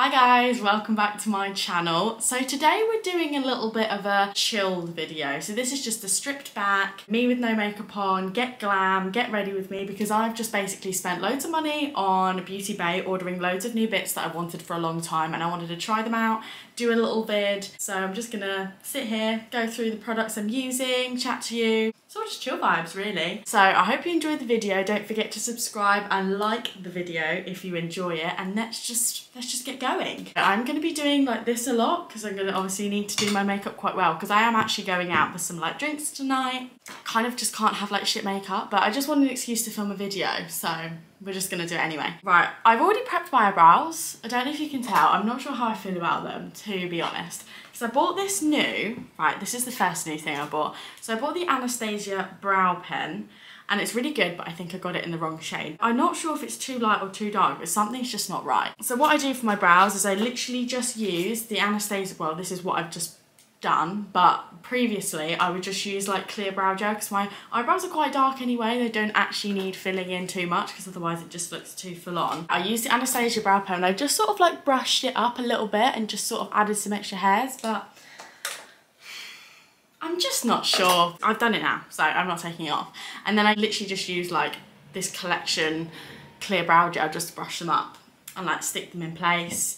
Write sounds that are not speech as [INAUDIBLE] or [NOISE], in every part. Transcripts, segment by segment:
Hi guys, welcome back to my channel. So today we're doing a little bit of a chilled video. So this is just a stripped back, me with no makeup on, get glam, get ready with me because I've just basically spent loads of money on Beauty Bay ordering loads of new bits that I wanted for a long time and I wanted to try them out, do a little vid. So I'm just gonna sit here, go through the products I'm using, chat to you. So just chill vibes really. So I hope you enjoyed the video. Don't forget to subscribe and like the video if you enjoy it and let's just let's just get going. I'm going to be doing like this a lot because I'm to obviously need to do my makeup quite well because I am actually going out for some like drinks tonight. Kind of just can't have like shit makeup but I just want an excuse to film a video so we're just going to do it anyway. Right, I've already prepped my eyebrows. I don't know if you can tell. I'm not sure how I feel about them to be honest. So I bought this new, right, this is the first new thing I bought. So I bought the Anastasia brow pen and it's really good, but I think I got it in the wrong shade. I'm not sure if it's too light or too dark, but something's just not right. So what I do for my brows is I literally just use the Anastasia, well, this is what I've just done but previously I would just use like clear brow gel because my eyebrows are quite dark anyway they don't actually need filling in too much because otherwise it just looks too full on. I used the Anastasia brow pen and I just sort of like brushed it up a little bit and just sort of added some extra hairs but I'm just not sure. I've done it now, so I'm not taking it off. And then I literally just use like this collection clear brow gel just to brush them up and like stick them in place.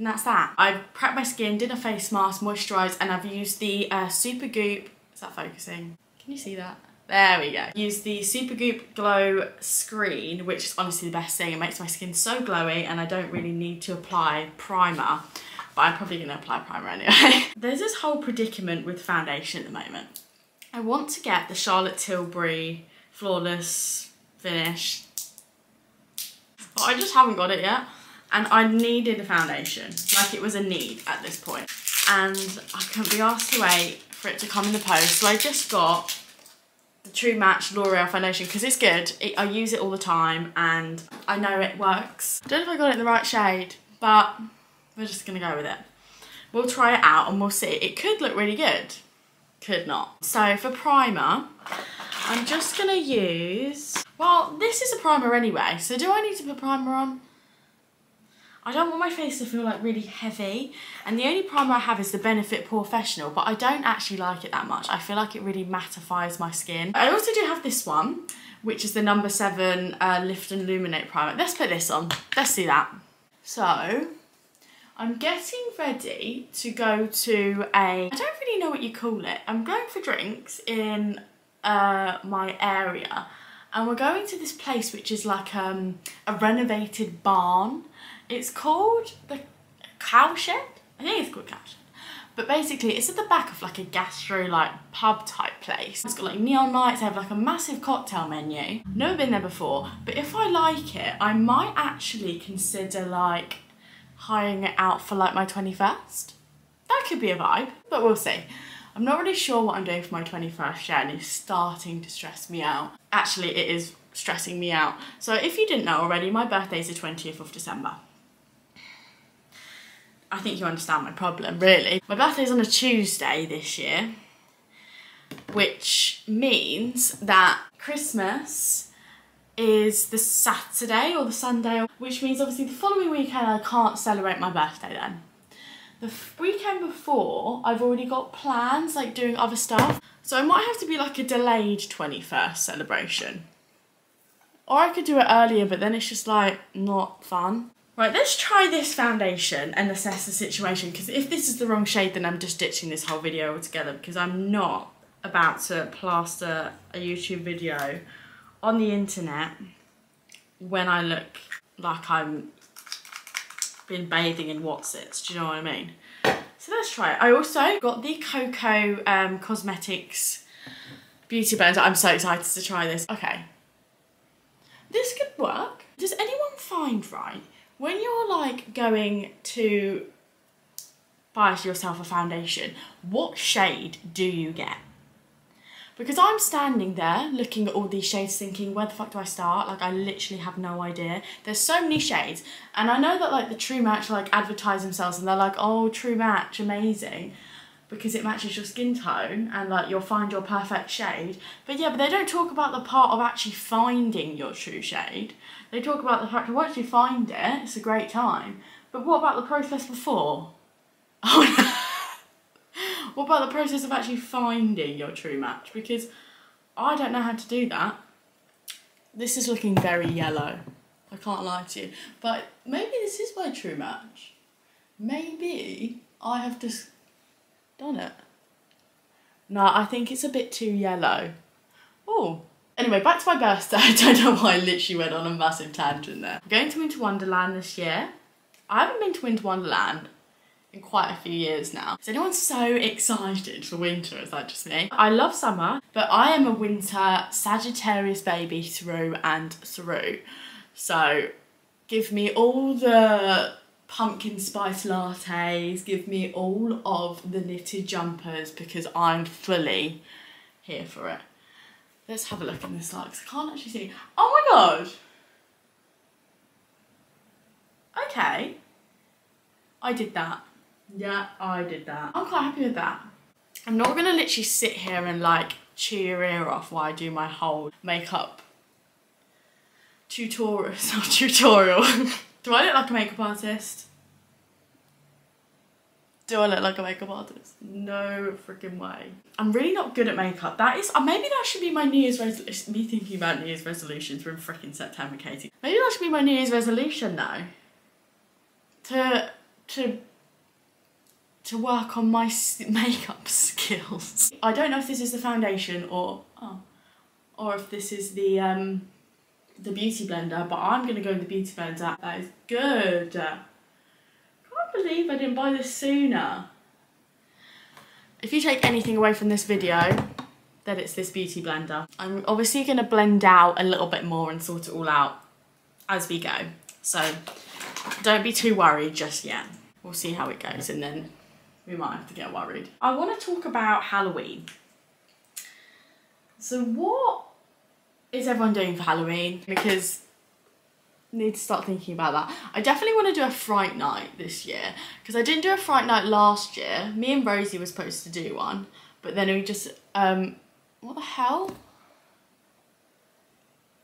And that's that. I've prepped my skin, did a face mask, moisturised, and I've used the uh, Supergoop, is that focusing? Can you see that? There we go. Use the Supergoop Glow Screen, which is honestly the best thing. It makes my skin so glowy and I don't really need to apply primer but I'm probably going to apply primer anyway. [LAUGHS] There's this whole predicament with foundation at the moment. I want to get the Charlotte Tilbury Flawless Finish, but I just haven't got it yet. And I needed a foundation, like it was a need at this point. And I couldn't be asked to wait for it to come in the post, so I just got the True Match L'Oreal foundation because it's good. It, I use it all the time and I know it works. I don't know if I got it in the right shade, but we're just gonna go with it. We'll try it out and we'll see. It could look really good, could not. So for primer, I'm just gonna use, well, this is a primer anyway, so do I need to put primer on? I don't want my face to feel like really heavy and the only primer I have is the Benefit POREfessional, but I don't actually like it that much. I feel like it really mattifies my skin. I also do have this one which is the number 7 uh, Lift and Illuminate primer. Let's put this on. Let's see that. So I'm getting ready to go to a, I don't really know what you call it. I'm going for drinks in uh, my area and we're going to this place which is like um, a renovated barn. It's called the Cowshed. I think it's called Cowshed. But basically it's at the back of like a gastro like pub type place. It's got like neon lights, they have like a massive cocktail menu. Never been there before, but if I like it, I might actually consider like hiring it out for like my 21st. That could be a vibe, but we'll see. I'm not really sure what I'm doing for my 21st yet and it's starting to stress me out. Actually, it is stressing me out. So if you didn't know already, my birthday is the 20th of December. I think you understand my problem, really. My birthday is on a Tuesday this year, which means that Christmas is the Saturday or the Sunday, which means obviously the following weekend I can't celebrate my birthday then. The weekend before, I've already got plans, like doing other stuff. So I might have to be like a delayed 21st celebration. Or I could do it earlier, but then it's just like not fun. Right, let's try this foundation and assess the situation. Because if this is the wrong shade, then I'm just ditching this whole video altogether because I'm not about to plaster a YouTube video on the internet when I look like I'm been bathing in Wotsits. Do you know what I mean? So let's try it. I also got the Coco um, Cosmetics Beauty Blender. I'm so excited to try this. Okay. This could work. Does anyone find, right, when you're like going to buy yourself a foundation, what shade do you get? Because I'm standing there looking at all these shades thinking, where the fuck do I start? Like, I literally have no idea. There's so many shades. And I know that, like, the True Match, like, advertise themselves and they're like, oh, True Match, amazing. Because it matches your skin tone and, like, you'll find your perfect shade. But yeah, but they don't talk about the part of actually finding your true shade. They talk about the fact that once you find it, it's a great time. But what about the process before? [LAUGHS] Oh, what about the process of actually finding your true match? Because I don't know how to do that. This is looking very yellow. I can't lie to you. But maybe this is my true match. Maybe I have just done it. No, I think it's a bit too yellow. Oh. Anyway, back to my birthday. [LAUGHS] I don't know why I literally went on a massive tangent there. I'm going to Winter Wonderland this year. I haven't been to Winter Wonderland in quite a few years now. Is anyone so excited for winter? Is that just me? I love summer, but I am a winter Sagittarius baby through and through. So give me all the pumpkin spice lattes, give me all of the knitted jumpers because I'm fully here for it. Let's have a look in this light because I can't actually see. Oh my god! Okay. I did that. Yeah, I did that. I'm quite happy with that. I'm not gonna literally sit here and like chew your ear off while I do my whole makeup tutorial, [LAUGHS] tutorial. [LAUGHS] do I look like a makeup artist? Do I look like a makeup artist? No freaking way. I'm really not good at makeup. That is, uh, maybe that should be my New Year's resolution. Me thinking about New Year's resolutions. We're in freaking September, Katie. Maybe that should be my New Year's resolution though. To, to to work on my [LAUGHS] makeup skills. I don't know if this is the foundation or oh, or if this is the um, the beauty blender, but I'm gonna go with the beauty blender. That is good. Can't believe I didn't buy this sooner. If you take anything away from this video, then it's this beauty blender. I'm obviously gonna blend out a little bit more and sort it all out as we go. So don't be too worried just yet. We'll see how it goes and then we might have to get worried. I want to talk about Halloween. So what is everyone doing for Halloween? Because I need to start thinking about that. I definitely want to do a fright night this year because I didn't do a fright night last year. Me and Rosie were supposed to do one, but then we just um what the hell?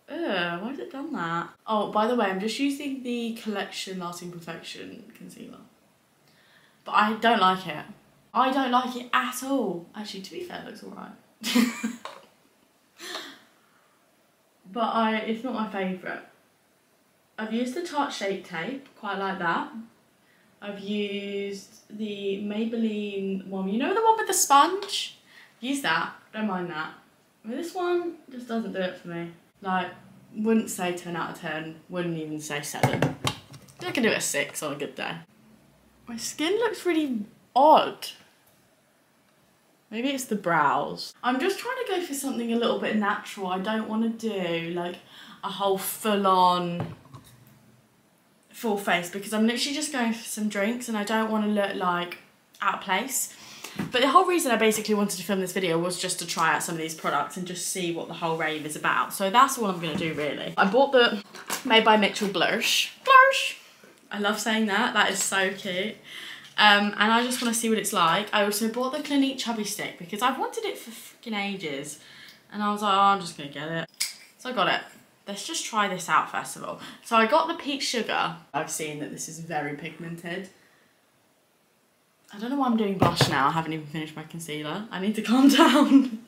Ugh, why has it done that? Oh, by the way, I'm just using the Collection Lasting Perfection concealer. But I don't like it. I don't like it at all. Actually, to be fair, it looks alright. [LAUGHS] but I, it's not my favourite. I've used the Tarte Shape Tape, quite like that. I've used the Maybelline one, you know the one with the sponge? Use that, don't mind that. But this one just doesn't do it for me. Like, wouldn't say 10 out of 10, wouldn't even say 7. I can do it a 6 on a good day. My skin looks really odd. Maybe it's the brows. I'm just trying to go for something a little bit natural. I don't want to do like a whole full on full face because I'm literally just going for some drinks and I don't want to look like out of place. But the whole reason I basically wanted to film this video was just to try out some of these products and just see what the whole rave is about. So that's all I'm going to do really. I bought the Made by Mitchell Blush. Blush! I love saying that. That is so cute. Um, and I just want to see what it's like. I also bought the Clinique Chubby Stick because I've wanted it for freaking ages. And I was like, oh, I'm just going to get it. So I got it. Let's just try this out first of all. So I got the Peach Sugar. I've seen that this is very pigmented. I don't know why I'm doing blush now. I haven't even finished my concealer. I need to [LAUGHS] calm down.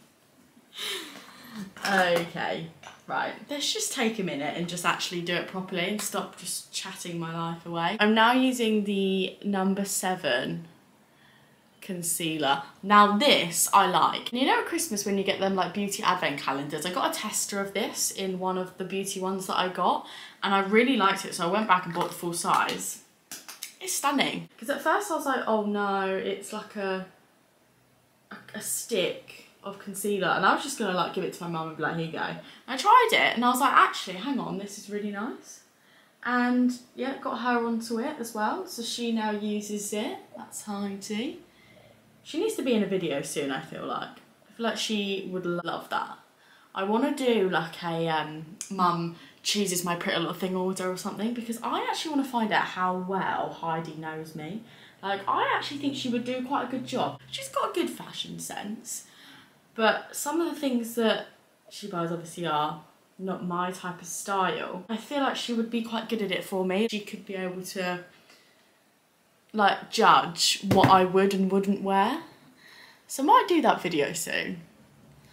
[LAUGHS] okay. Right, let's just take a minute and just actually do it properly and stop just chatting my life away. I'm now using the number seven concealer. Now this I like. You know at Christmas when you get them like beauty advent calendars, I got a tester of this in one of the beauty ones that I got and I really liked it so I went back and bought the full size. It's stunning. Because at first I was like, oh no, it's like a, a, a stick of concealer and I was just gonna like give it to my mum and be like here you go. I tried it and I was like actually hang on this is really nice and yeah got her onto it as well so she now uses it that's Heidi. She needs to be in a video soon I feel like. I feel like she would love that. I want to do like a um, mum chooses my pretty little thing order or something because I actually want to find out how well Heidi knows me. Like I actually think she would do quite a good job. She's got a good fashion sense but some of the things that she buys obviously are not my type of style. I feel like she would be quite good at it for me. She could be able to like judge what I would and wouldn't wear. So I might do that video soon.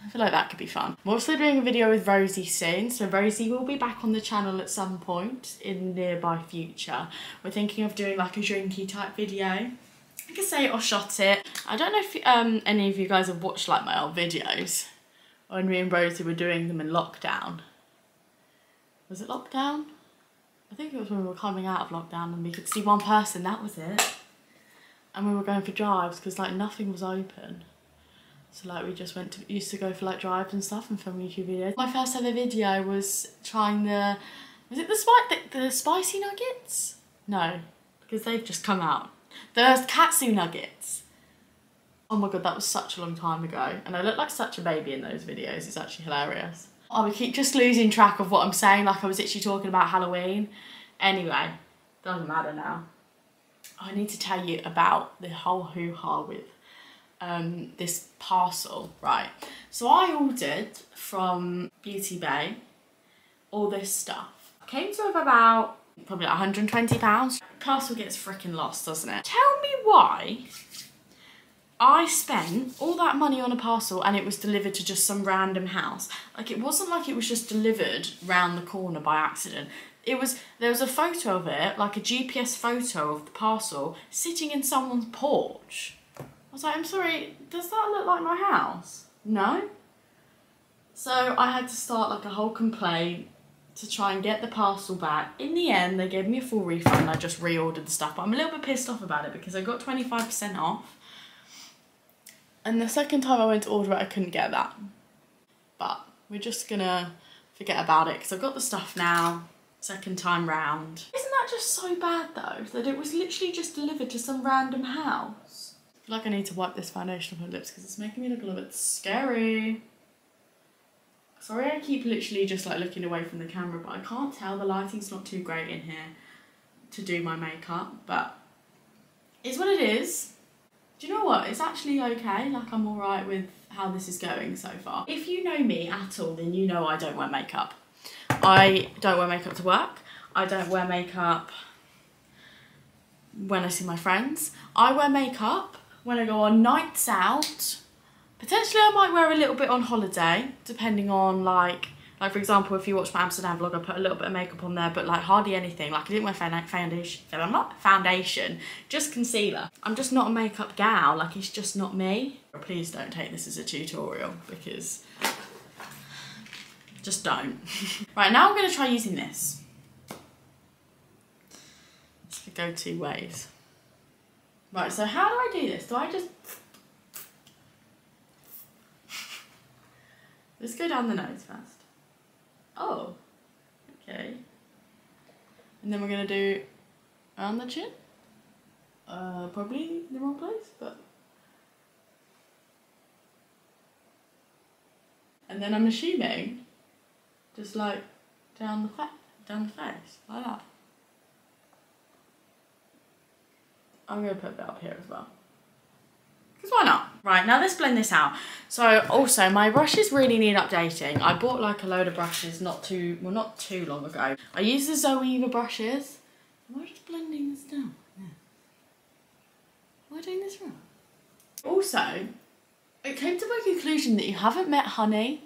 I feel like that could be fun. I'm also doing a video with Rosie soon, so Rosie will be back on the channel at some point in the nearby future. We're thinking of doing like a drinky type video. I can say or shot it. I don't know if um, any of you guys have watched like my old videos when me and Rosie were doing them in lockdown. Was it lockdown? I think it was when we were coming out of lockdown and we could see one person, that was it. And we were going for drives because like nothing was open. So like we just went to, used to go for like drives and stuff and film YouTube videos. My first ever video was trying the, was it the, the, the spicy nuggets? No, because they've just come out. The katsu nuggets. Oh my god, that was such a long time ago. And I look like such a baby in those videos. It's actually hilarious. I would keep just losing track of what I'm saying, like I was actually talking about Halloween. Anyway, doesn't matter now. I need to tell you about the whole hoo-ha with um, this parcel, right? So I ordered from Beauty Bay all this stuff. Came to about probably like 120 pounds. Parcel gets freaking lost, doesn't it? Tell me why I spent all that money on a parcel and it was delivered to just some random house. Like it wasn't like it was just delivered round the corner by accident. It was, there was a photo of it, like a GPS photo of the parcel sitting in someone's porch. I was like, I'm sorry, does that look like my house? No. So I had to start like a whole complaint to try and get the parcel back. In the end, they gave me a full refund. I just reordered the stuff, but I'm a little bit pissed off about it because I got 25% off and the second time I went to order it, I couldn't get that. But we're just gonna forget about it because I've got the stuff now, second time round. Isn't that just so bad though, that it was literally just delivered to some random house? I feel like I need to wipe this foundation off my lips because it's making me look a little bit scary. Sorry I keep literally just like looking away from the camera, but I can't tell, the lighting's not too great in here to do my makeup, but it's what it is do you know what? It's actually okay. Like I'm all right with how this is going so far. If you know me at all, then you know I don't wear makeup. I don't wear makeup to work. I don't wear makeup when I see my friends. I wear makeup when I go on nights out. Potentially I might wear a little bit on holiday, depending on like like for example, if you watch my Amsterdam vlog, I put a little bit of makeup on there, but like hardly anything. Like I didn't wear foundation, I'm not foundation, just concealer. I'm just not a makeup gal, like it's just not me. Please don't take this as a tutorial because just don't. [LAUGHS] right, now I'm gonna try using this. It's the go two ways. Right, so how do I do this? Do I just Let's go down the nose first. Oh, okay. And then we're gonna do around the chin. Uh, probably the wrong place, but. And then I'm assuming, just like down the down the face, like that. I'm gonna put that up here as well. Right, now let's blend this out. So also, my brushes really need updating. I bought like a load of brushes not too, well not too long ago. I use the Zoeva brushes. Am I just blending this down? Yeah. Am I doing this wrong? Also, it came to my conclusion that you haven't met Honey.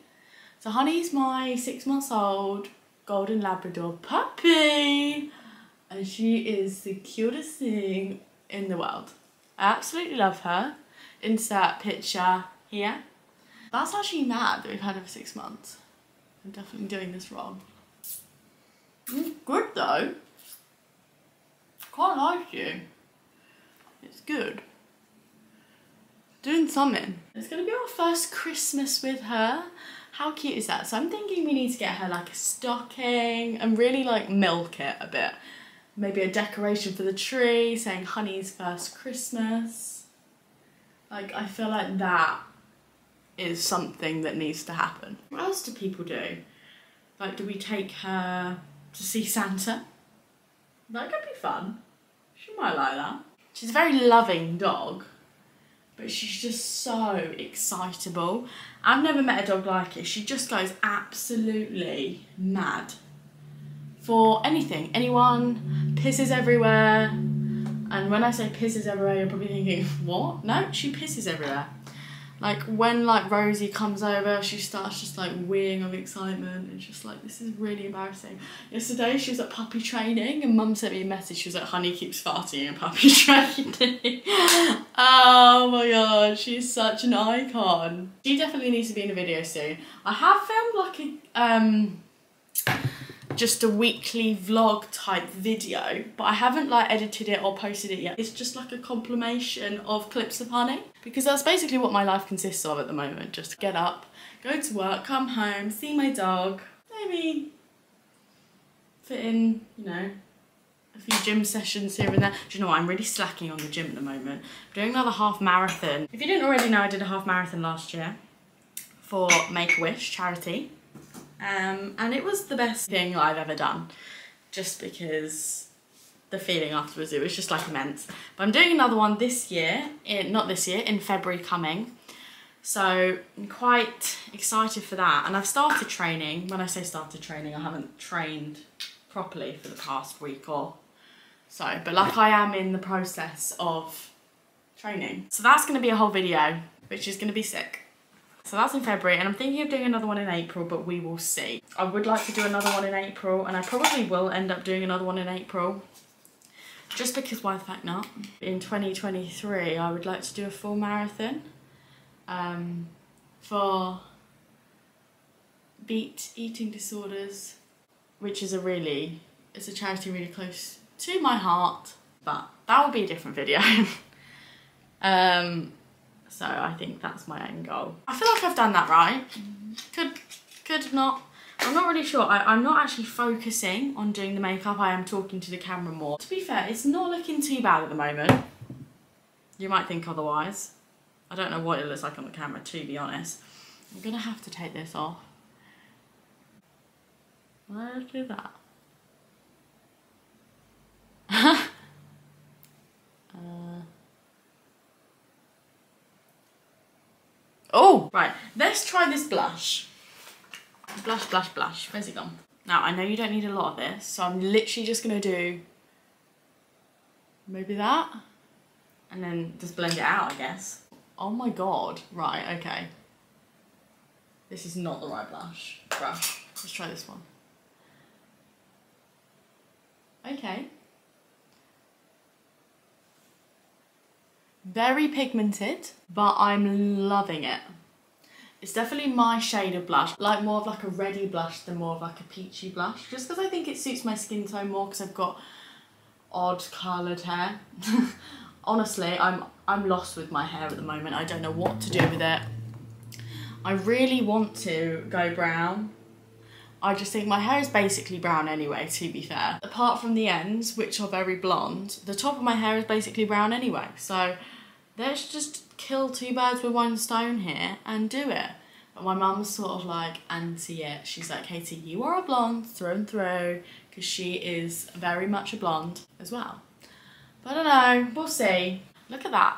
So Honey's my six months old golden Labrador puppy. And she is the cutest thing in the world. I absolutely love her insert picture here. That's actually mad that we've had her for six months. I'm definitely doing this wrong. Mm, good though. Quite like you. It's good. Doing something. It's gonna be our first Christmas with her. How cute is that? So I'm thinking we need to get her like a stocking and really like milk it a bit. Maybe a decoration for the tree saying honey's first Christmas. Like, I feel like that is something that needs to happen. What else do people do? Like, do we take her to see Santa? That could be fun. She might like that. She's a very loving dog, but she's just so excitable. I've never met a dog like it. She just goes absolutely mad for anything. Anyone, pisses everywhere, And when I say pisses everywhere, you're probably thinking, what? No, she pisses everywhere. Like when like Rosie comes over, she starts just like weeing of excitement and just like this is really embarrassing. Yesterday she was at puppy training and mum sent me a message. She was like, "Honey keeps farting in puppy [LAUGHS] training." oh my god, she's such an icon. She definitely needs to be in a video soon. I have filmed like a um just a weekly vlog type video but I haven't like edited it or posted it yet. It's just like a compilation of clips of honey because that's basically what my life consists of at the moment. Just get up, go to work, come home, see my dog, maybe fit in, you know, a few gym sessions here and there. Do you know what? I'm really slacking on the gym at the moment. I'm doing another half marathon. If you didn't already know, I did a half marathon last year for Make-A-Wish charity. Um, and it was the best thing I've ever done just because the feeling afterwards, it was just like immense. But I'm doing another one this year, in, not this year, in February coming. So I'm quite excited for that. And I've started training. When I say started training, I haven't trained properly for the past week or so. But like I am in the process of training. So that's going to be a whole video, which is going to be sick. So that's in February and I'm thinking of doing another one in April, but we will see. I would like to do another one in April and I probably will end up doing another one in April. Just because why the fact not? In 2023, I would like to do a full marathon um, for Beat Eating Disorders, which is a really, it's a charity really close to my heart, but that will be a different video. [LAUGHS] um, so I think that's my end goal. I feel like I've done that right. Could, could not. I'm not really sure. I, am not actually focusing on doing the makeup. I am talking to the camera more. To be fair, it's not looking too bad at the moment. You might think otherwise. I don't know what it looks like on the camera, to be honest. I'm going to have to take this off. Let's do that. [LAUGHS] Uh, Oh, right. Let's try this blush. Blush, blush, blush. Where's it gone? Now, I know you don't need a lot of this, so I'm literally just going to do maybe that. And then just blend it out, I guess. Oh my god. Right, okay. This is not the right blush. Brush. Let's try this one. Okay. Very pigmented, but I'm loving it. It's definitely my shade of blush, like more of like a reddy blush than more of like a peachy blush, just because I think it suits my skin tone more because I've got odd coloured hair. [LAUGHS] Honestly, I'm, I'm lost with my hair at the moment. I don't know what to do with it. I really want to go brown. I just think my hair is basically brown anyway, to be fair. Apart from the ends, which are very blonde, the top of my hair is basically brown anyway. So let's just kill two birds with one stone here and do it. But my mum's sort of like anti it. She's like, Katie, you are a blonde through and through because she is very much a blonde as well. But I don't know, we'll see. Look at that.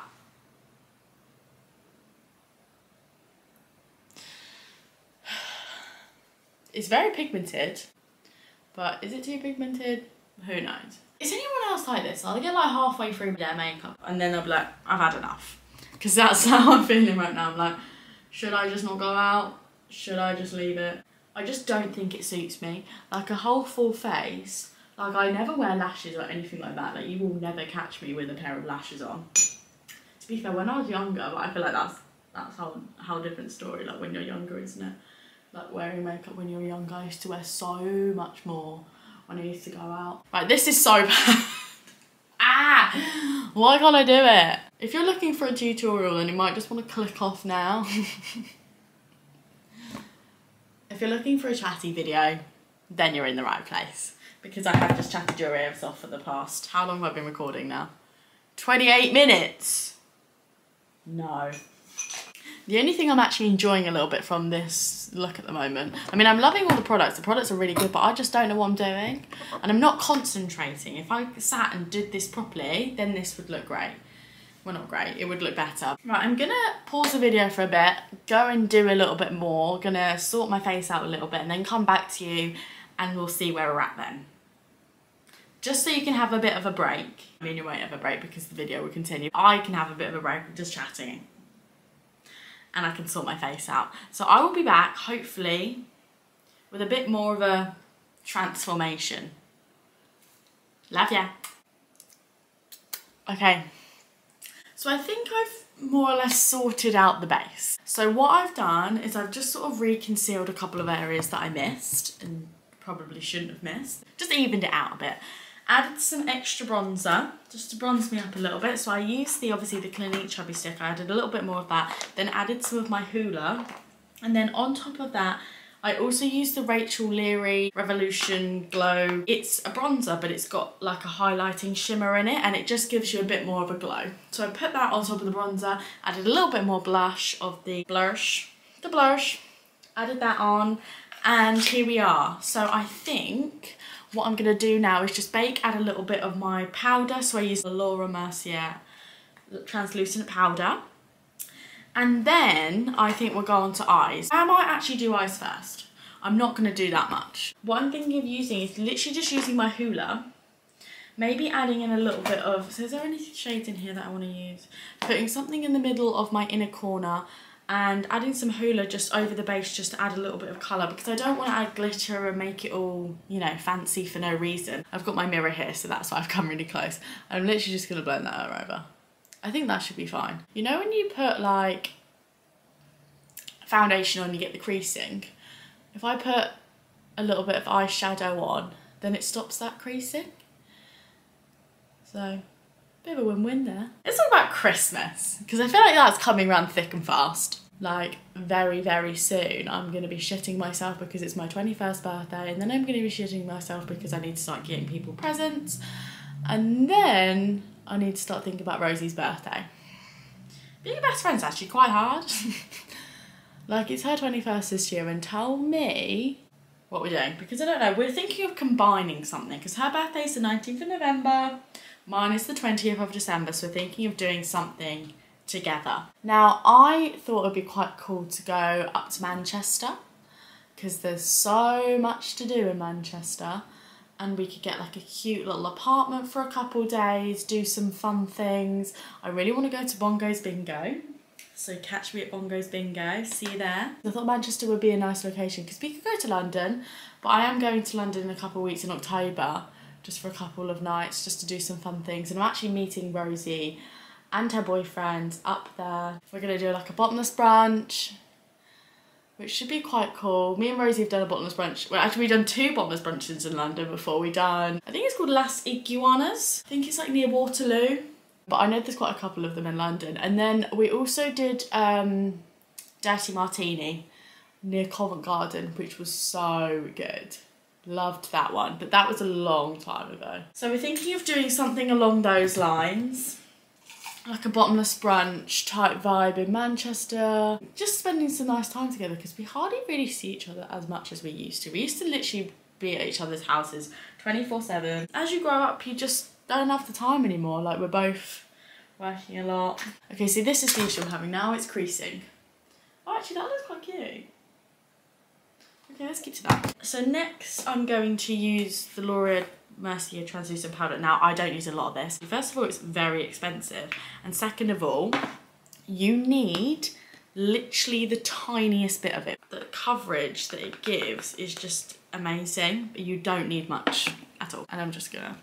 It's very pigmented, but is it too pigmented? Who knows? Is anyone else like this? I'll get like halfway through their makeup and then they'll be like, I've had enough. Because that's [LAUGHS] how I'm feeling right now. I'm like, should I just not go out? Should I just leave it? I just don't think it suits me. Like a whole full face, like I never wear lashes or anything like that. Like you will never catch me with a pair of lashes on. To be fair, when I was younger, but I feel like that's that's how how different story. Like when you're younger, isn't it? Like wearing makeup when you're younger, I used to wear so much more when I used to go out. Right, this is so [LAUGHS] bad. ah! Why can't I do it? If you're looking for a tutorial then you might just want to click off now. [LAUGHS] if you're looking for a chatty video, then you're in the right place. Because I have just chatted your ears off for the past, how long have I been recording now? 28 minutes! No. The only thing I'm actually enjoying a little bit from this look at the moment, I mean, I'm loving all the products. The products are really good, but I just don't know what I'm doing. And I'm not concentrating. If I sat and did this properly, then this would look great. Well, not great. It would look better. Right, I'm to pause the video for a bit, go and do a little bit more, to sort my face out a little bit, and then come back to you, and we'll see where we're at then. just so you can have a bit of a break. I mean, you won't have a break because the video will continue. I can have a bit of a break just chatting and I can sort my face out. So I will be back, hopefully, with a bit more of a transformation. Love ya. Okay, so I think I've more or less sorted out the base. So what I've done is I've just sort of reconcealed a couple of areas that I missed and probably shouldn't have missed. Just evened it out a bit. Added some extra bronzer just to bronze me up a little bit. So I used the obviously the Clinique Chubby Stick. I added a little bit more of that. Then added some of my Hoola. And then on top of that, I also used the Rachel Leary Revolution Glow. It's a bronzer, but it's got like a highlighting shimmer in it and it just gives you a bit more of a glow. So I put that on top of the bronzer, added a little bit more blush of the blush, the blush, added that on, and here we are. So I think what I'm gonna do now is just bake, add a little bit of my powder. So I use the Laura Mercier translucent powder. And then I think we'll go on to eyes. I might actually do eyes first. I'm not going to do that much. What I'm thinking of using is literally just using my Hoola. Maybe adding in a little bit of, so is there any shades in here that I want to use? Putting something in the middle of my inner corner and adding some Hoola just over the base just to add a little bit of colour because I don't want to add glitter and make it all, you know, fancy for no reason. I've got my mirror here so that's why I've come really close. I'm literally just going to blend that over. I think that should be fine. You know when you put like foundation on you get the creasing? If I put a little bit of eyeshadow on, then it stops that creasing. So, bit of a win-win there. It's all about Christmas, because I feel like that's coming around thick and fast. Like, very, very soon, I'm going to be shitting myself because it's my 21st birthday, and then I'm going to be shitting myself because I need to start getting people presents, and then I need to start thinking about Rosie's birthday. Being best friend's actually quite hard. [LAUGHS] like it's her 21st this year and tell me what we're doing because I don't know. We're thinking of combining something because her birthday's the 19th of November, mine is the 20th of December, so we're thinking of doing something together. Now, I thought it'd be quite cool to go up to Manchester because there's so much to do in Manchester and we could get like a cute little apartment for a couple days, do some fun things. I really want to go to Bongo's Bingo. So catch me at Bongo's Bingo, see you there. I thought Manchester would be a nice location because we could go to London, but I am going to London in a couple of weeks in October just for a couple of nights just to do some fun things. And I'm actually meeting Rosie and her boyfriend up there. We're gonna do like a bottomless brunch, which should be quite cool. Me and Rosie have done a bottomless brunch. Well, actually, we've done two bottomless brunches in London before. We done, I think it's called Las Iguanas. I think it's like near Waterloo. But I know there's quite a couple of them in London. And then we also did um, Dirty Martini near Covent Garden, which was so good. Loved that one, but that was a long time ago. So we're thinking of doing something along those lines like a bottomless brunch type vibe in Manchester. Just spending some nice time together because we hardly really see each other as much as we used to. We used to literally be at each other's houses 24 7. As you grow up, you just don't have the time anymore. Like, we're both working a lot. Okay, so this is the issue I'm having now. It's creasing. Oh, actually, that looks quite cute. Okay, let's keep to that. So next, I'm going to use the Laura Mercier translucent powder. Now, I don't use a lot of this. First of all, it's very expensive. And second of all, you need literally the tiniest bit of it. The coverage that it gives is just amazing, but you don't need much at all. And I'm just gonna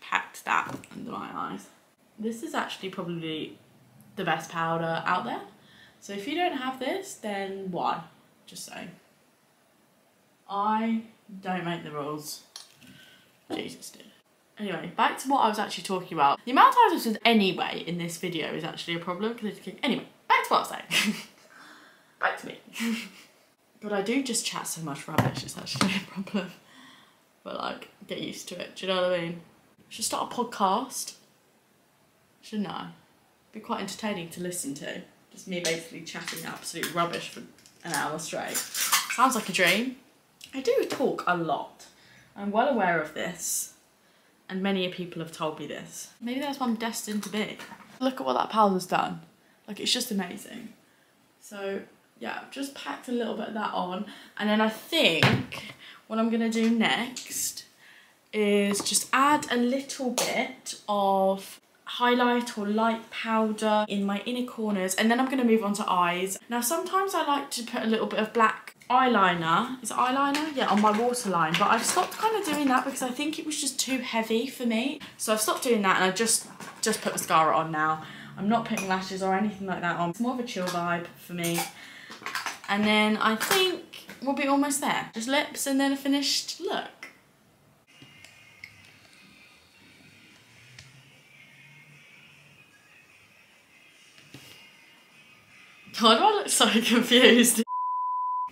pack that under my eyes. This is actually probably the best powder out there. So if you don't have this, then why? Just saying. I don't make the rules. Jesus did. Anyway, back to what I was actually talking about. The amount of times I said anyway in this video is actually a problem. Anyway, back to what I was saying. [LAUGHS] back to me. [LAUGHS] but I do just chat so much rubbish, it's actually a problem. But like, get used to it, do you know what I mean? Should start a podcast. Shouldn't I? Be quite entertaining to listen to. Just me basically chatting absolute rubbish for an hour straight. Sounds like a dream. I do talk a lot. I'm well aware of this, and many people have told me this. Maybe that's what I'm destined to be. Look at what that powder's done. Like, it's just amazing. So, yeah, I've just packed a little bit of that on, and then I think what I'm gonna do next is just add a little bit of highlight or light powder in my inner corners and then I'm going to move on to eyes. Now sometimes I like to put a little bit of black eyeliner, is it eyeliner? Yeah, on my waterline, but I've stopped kind of doing that because I think it was just too heavy for me. So I've stopped doing that and I just, just put mascara on now. I'm not putting lashes or anything like that on. It's more of a chill vibe for me. And then I think we'll be almost there. Just lips and then a finished look. Why do I look so [LAUGHS] confused?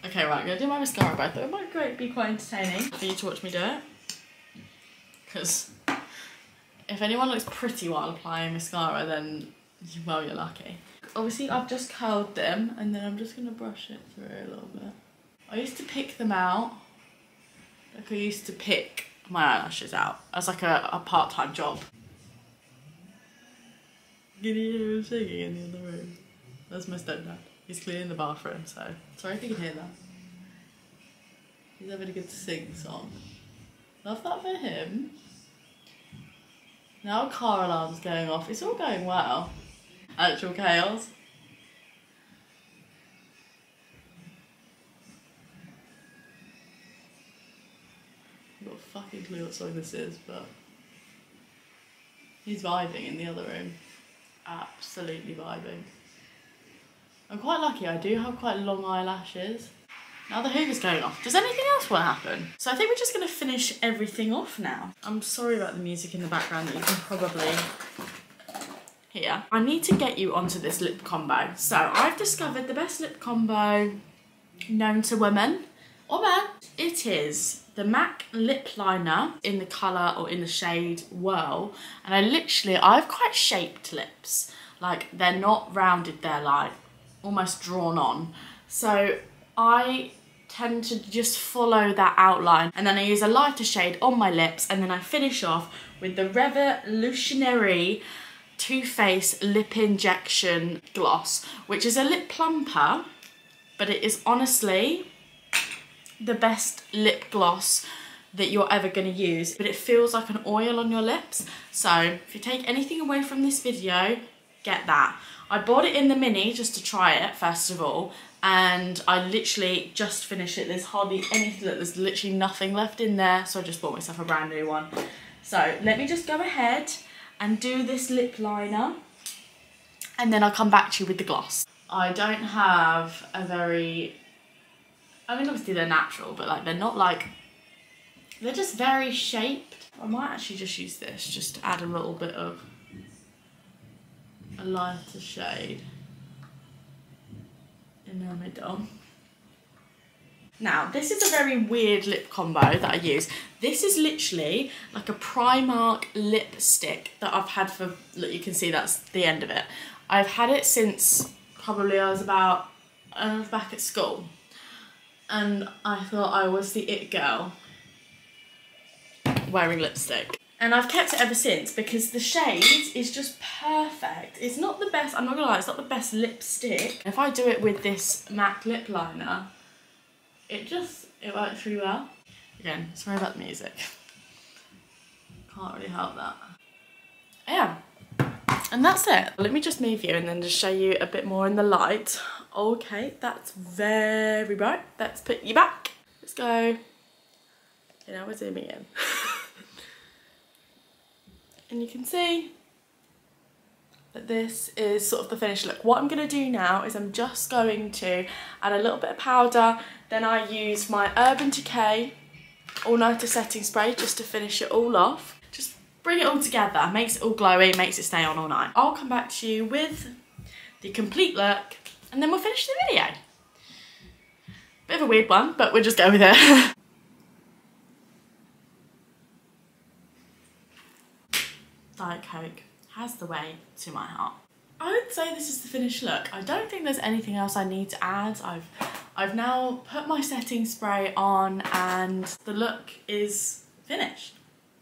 okay, right, I'm gonna do my mascara, but I thought it might great, be quite entertaining for you to watch me do it. Because if anyone looks pretty while applying mascara, then, well, you're lucky. Obviously, I've just curled them, and then I'm just gonna brush it through a little bit. I used to pick them out, like I used to pick my eyelashes out as like a, a part-time job. Can you hear him singing in the other room? That's my stepdad. He's cleaning the bathroom, so sorry if you can hear that. He's having a good sing song. Love that for him. Now car alarm's going off. It's all going well. Actual chaos. I've fucking clue what song this is, but he's vibing in the other room. Absolutely vibing. I'm quite lucky, I do have quite long eyelashes. Now the hoover's going off. Does anything else want to happen? So I think we're just going to finish everything off now. I'm sorry about the music in the background that you can probably hear. I need to get you onto this lip combo. So I've discovered the best lip combo known to women oh, or men. It is the MAC lip liner in the colour or in the shade Whirl. And I literally, I have quite shaped lips. Like they're not rounded, they're like almost drawn on. So I tend to just follow that outline and then I use a lighter shade on my lips and then I finish off with the Revolutionary Too Faced Lip Injection Gloss, which is a lip plumper, but it is honestly the best lip gloss that you're ever going to use, but it feels like an oil on your lips. So if you take anything away from this video, get that. I bought it in the mini just to try it first of all and I literally just finished it. There's hardly anything, there's literally nothing left in there so I just bought myself a brand new one. So let me just go ahead and do this lip liner and then I'll come back to you with the gloss. I don't have a very, I mean obviously they're natural but like they're not like, they're just very shaped. I might actually just use this just to add a little bit of a lighter shade in the middle. Now, this is a very weird lip combo that I use. This is literally like a Primark lipstick that I've had for, look, you can see that's the end of it. I've had it since probably I was about, I was back at school. And I thought I was the it girl wearing lipstick and I've kept it ever since because the shade is just perfect. It's not the best, I'm not gonna lie, it's not the best lipstick. If I do it with this MAC lip liner, it just, it works really well. Again, sorry about the music. Can't really help that. Yeah, and that's it. Let me just move you and then just show you a bit more in the light. Okay, that's very bright. Let's put you back. Let's go. Okay, now we're zooming in. [LAUGHS] and you can see that this is sort of the finished look. What I'm going to do now is I'm just going to add a little bit of powder, then I use my Urban Decay All Nighter Setting Spray just to finish it all off. Just bring it all together, makes it all glowy, makes it stay on all night. I'll come back to you with the complete look and then we'll finish the video. Bit of a weird one, but we'll just go with it. [LAUGHS] Diet Coke has the way to my heart. I would say this is the finished look. I don't think there's anything else I need to add. I've I've now put my setting spray on and the look is finished,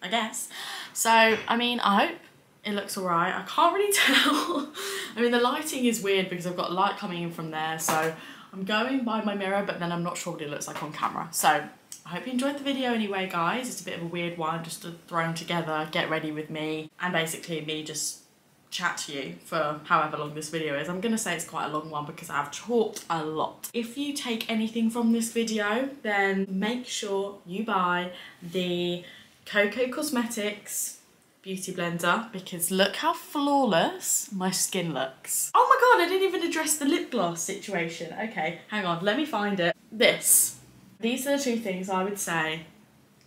I guess. So, I mean, I hope it looks alright. I can't really [LAUGHS] tell. I mean, the lighting is weird because I've got light coming in from there. So I'm going by my mirror, but then I'm not sure what it looks like on camera. So I hope you enjoyed the video anyway, guys. It's a bit of a weird one, just thrown together, get ready with me, and basically me just chat to you for however long this video is. I'm going to say it's quite a long one because I've talked a lot. If you take anything from this video, then make sure you buy the Koko Cosmetics beauty blender because look how flawless my skin looks. Oh my god, I didn't even address the lip gloss situation. Okay, hang on, let me find it. This. These are the two things I would say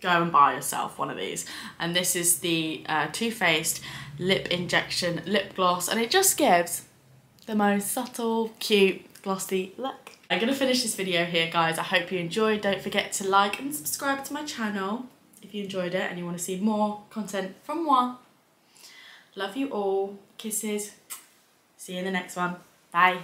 go and buy yourself one of these. And this is the uh, Too Faced Lip Injection Lip Gloss and it just gives the most subtle, cute, glossy look. I'm going to finish this video here guys. I hope you enjoyed. Don't forget to like and subscribe to my channel if you enjoyed it and you want to see more content from moi. Love you all. Kisses. See you in the next one. Bye.